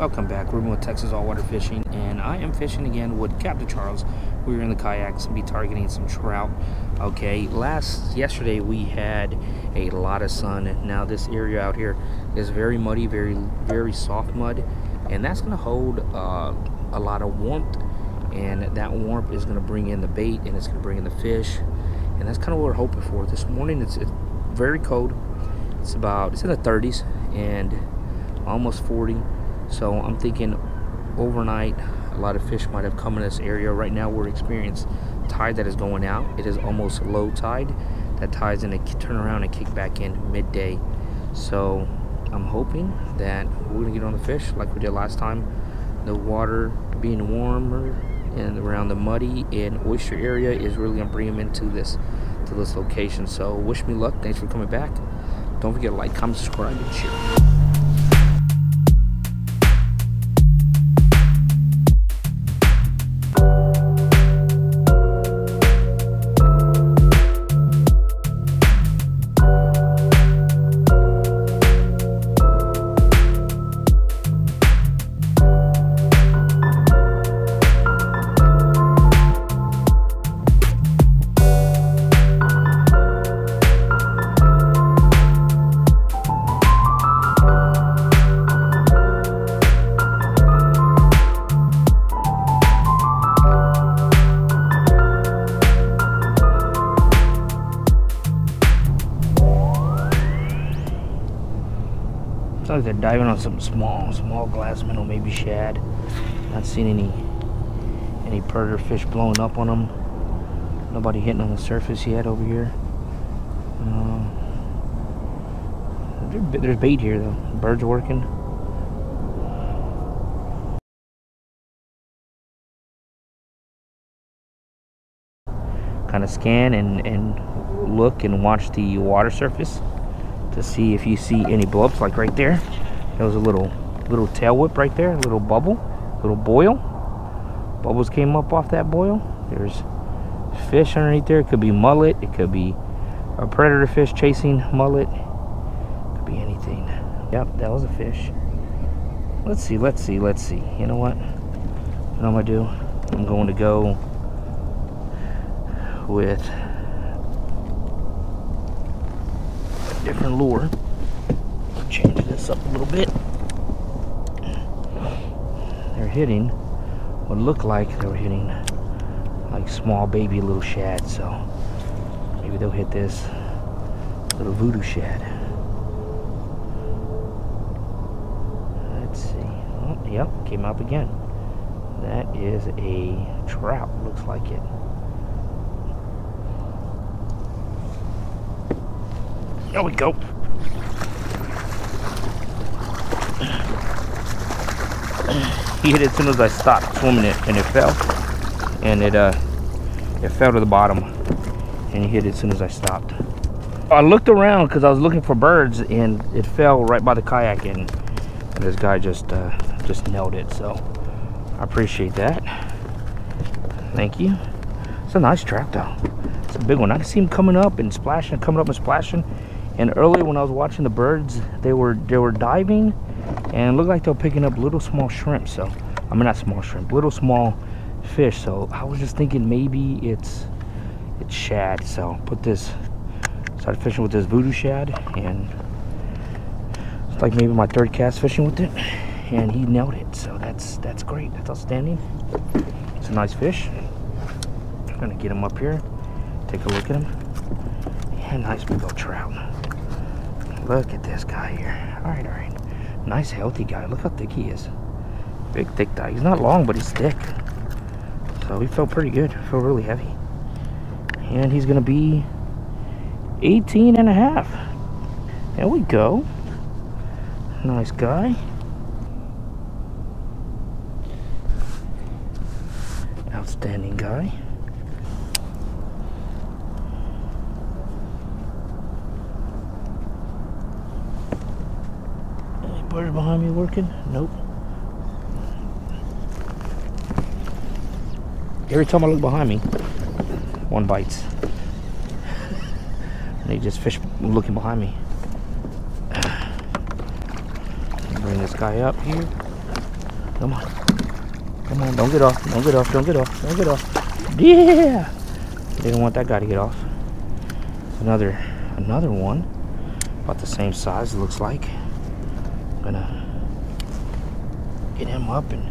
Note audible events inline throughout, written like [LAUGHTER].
Welcome back. We're with Texas All Water Fishing, and I am fishing again with Captain Charles. We are in the kayaks and be targeting some trout. Okay, last yesterday we had a lot of sun. Now this area out here is very muddy, very very soft mud, and that's going to hold uh, a lot of warmth. And that warmth is going to bring in the bait, and it's going to bring in the fish, and that's kind of what we're hoping for. This morning it's, it's very cold. It's about it's in the 30s and almost 40 so I'm thinking overnight, a lot of fish might have come in this area. Right now we're experiencing tide that is going out. It is almost low tide. That tide's to turn around and kick back in midday. So I'm hoping that we're to get on the fish like we did last time. The water being warmer and around the muddy and oyster area is really to bring them into this to this location. So wish me luck. Thanks for coming back. Don't forget to like, comment, subscribe, and share. Diving on some small, small glass minnow, maybe shad. Not seen any any predator fish blowing up on them. Nobody hitting on the surface yet over here. Uh, there's bait here though. Birds working. Kind of scan and, and look and watch the water surface to see if you see any blubs like right there there was a little little tail whip right there a little bubble little boil. Bubbles came up off that boil. There's fish underneath there. It could be mullet. It could be a predator fish chasing mullet. It could be anything. Yep that was a fish. Let's see let's see let's see. You know what? What i'm gonna do? I'm going to go with a different lure. Change this up a little bit. They're hitting what looked like they were hitting like small baby little shad, so maybe they'll hit this little voodoo shad. Let's see. Oh, yep, came up again. That is a trout, looks like it. There we go. He hit it as soon as I stopped swimming it and it fell. And it uh it fell to the bottom. And he hit it as soon as I stopped. I looked around because I was looking for birds and it fell right by the kayak and, this guy just uh, just nailed it. So I appreciate that. Thank you. It's a nice trap though. It's a big one. I can see him coming up and splashing, coming up and splashing. And earlier when I was watching the birds, they were they were diving and looked like they were picking up little small shrimp. So I mean not small shrimp, little small fish. So I was just thinking maybe it's it's shad. So put this started fishing with this voodoo shad and it's like maybe my third cast fishing with it and he nailed it so that's that's great that's outstanding it's a nice fish I'm gonna get him up here take a look at him and nice big old trout Look at this guy here. All right, all right. Nice, healthy guy. Look how thick he is. Big, thick guy. He's not long, but he's thick. So he felt pretty good. Felt really heavy. And he's to be 18 and a half. There we go. Nice guy. Outstanding guy. Bird behind me working? Nope. Every time I look behind me, one bites. [LAUGHS] they just fish looking behind me. Bring this guy up here. Come on. Come on, don't get off. Don't get off. Don't get off. Don't get off. Yeah. They don't want that guy to get off. Another another one. About the same size, it looks like. Gonna get him up and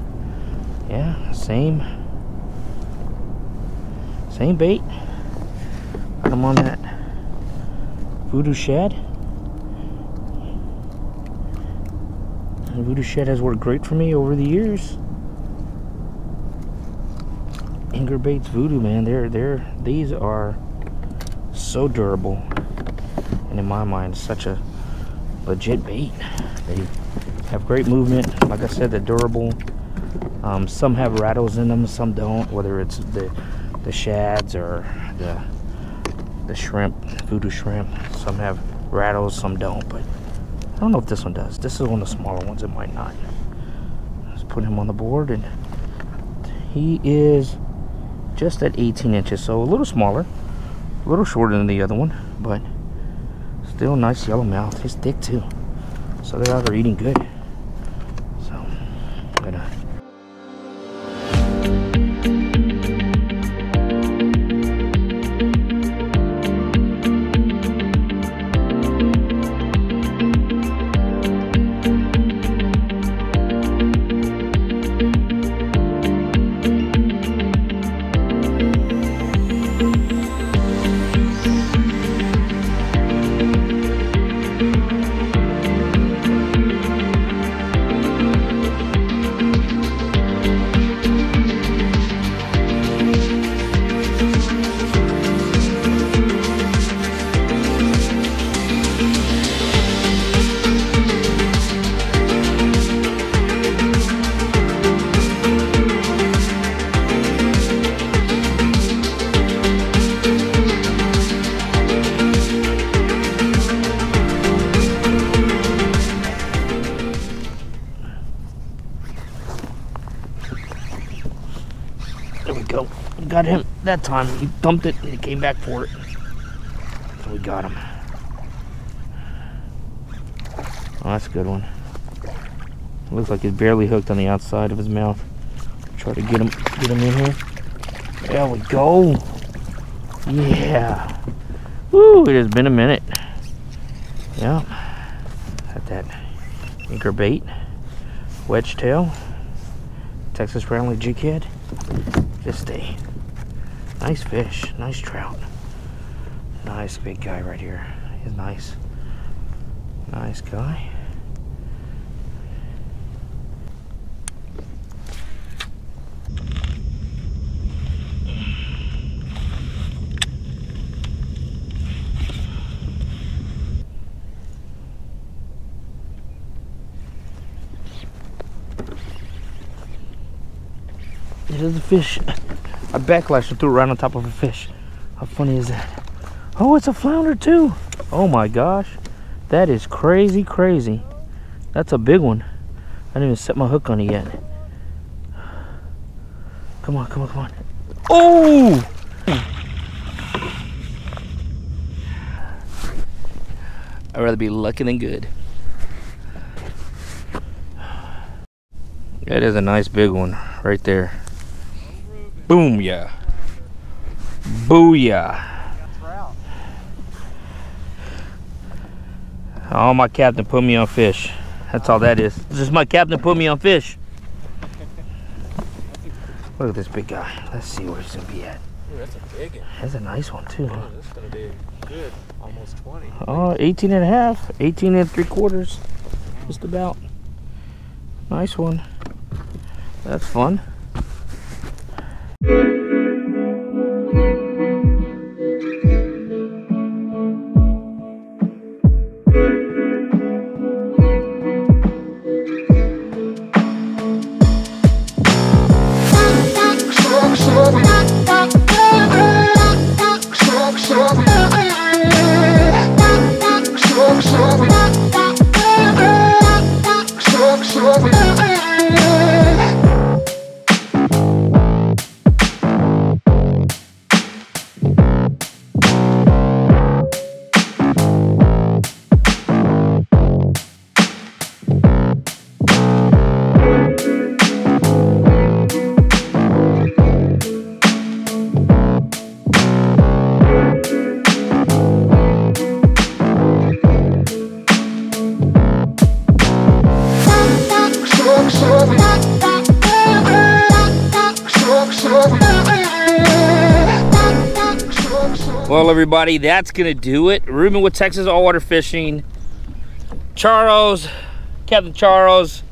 yeah, same same bait. Got him on that voodoo shad. And voodoo shad has worked great for me over the years. Ingler Baits Voodoo, man, they're they're these are so durable, and in my mind, such a legit bait. They have great movement. Like I said, they're durable. Um, some have rattles in them, some don't. Whether it's the the shads or the the shrimp, voodoo shrimp. Some have rattles, some don't. But I don't know if this one does. This is one of the smaller ones. It might not. Let's put him on the board, and he is just at 18 inches, so a little smaller, a little shorter than the other one, but still nice yellow mouth. He's thick too, so they're out there eating good. So I'm gonna uh, that time. He dumped it and he came back for it. So we got him. Oh, that's a good one. Looks like he's barely hooked on the outside of his mouth. Try to get him get him in here. There we go. Yeah. Woo, it has been a minute. Yeah. Got that anchor bait. Wedge tail. Texas Brownlee jig head. Just a nice fish, nice trout. Nice big guy right here. He's nice. Nice guy. It is a fish. [LAUGHS] I backlashed and threw it right on top of a fish. How funny is that? Oh, it's a flounder too. Oh my gosh. That is crazy, crazy. That's a big one. I didn't even set my hook on it yet. Come on, come on, come on. Oh! I'd rather be lucky than good. That is a nice big one right there. Boom, yeah. Booyah. Oh, my captain put me on fish. That's all that is. Just my captain put me on fish. Look at this big guy. Let's see where he's gonna be at. Ooh, that's a big one. That's a nice one too. Huh? Ooh, that's gonna be good. Almost 20. Oh, 18 and a half. 18 and three quarters. Just about. Nice one. That's fun. Well, everybody, that's going to do it. Ruben with Texas All Water Fishing. Charles, Captain Charles,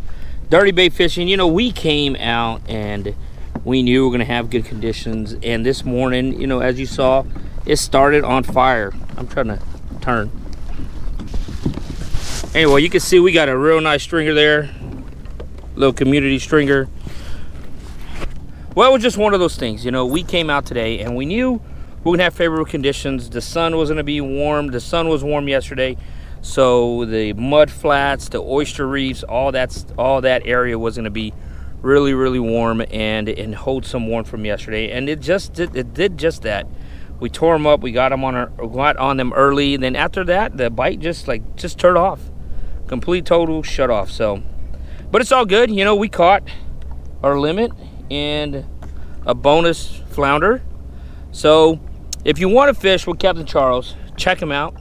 Dirty Bay Fishing. You know, we came out and we knew we are going to have good conditions. And this morning, you know, as you saw, it started on fire. I'm trying to turn. Anyway, you can see we got a real nice stringer there. Little community stringer. Well, it was just one of those things. You know, we came out today and we knew we going to have favorable conditions. The sun was going to be warm. The sun was warm yesterday. So the mud flats, the oyster reefs, all that, all that area was going to be really, really warm and, and hold some warmth from yesterday. And it just did, it did just that. We tore them up. We got them on our, got on them early. And then after that, the bite just like just turned off, complete total shut off. So, but it's all good. You know, we caught our limit and a bonus flounder. So, if you want to fish with Captain Charles, check him out.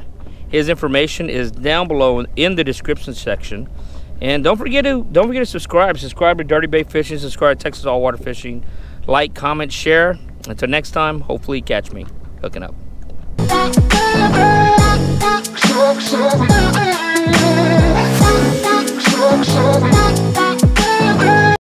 His information is down below in the description section. And don't forget to don't forget to subscribe. Subscribe to Dirty Bay Fishing. Subscribe to Texas All Water Fishing. Like, comment, share. Until next time, hopefully catch me hooking up.